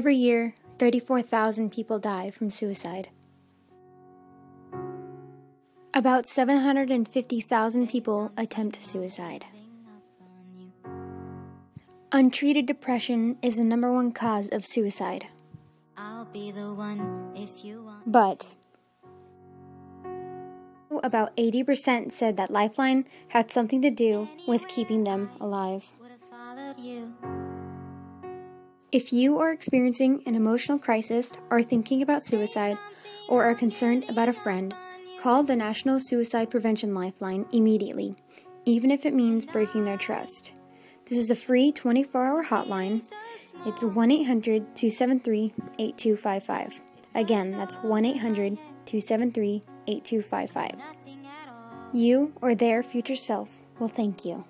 Every year, 34,000 people die from suicide. About 750,000 people attempt suicide. Untreated depression is the number one cause of suicide. But about 80% said that Lifeline had something to do with keeping them alive. If you are experiencing an emotional crisis, are thinking about suicide, or are concerned about a friend, call the National Suicide Prevention Lifeline immediately, even if it means breaking their trust. This is a free 24 hour hotline. It's 1 800 273 8255. Again, that's 1 800 273 8255. You or their future self will thank you.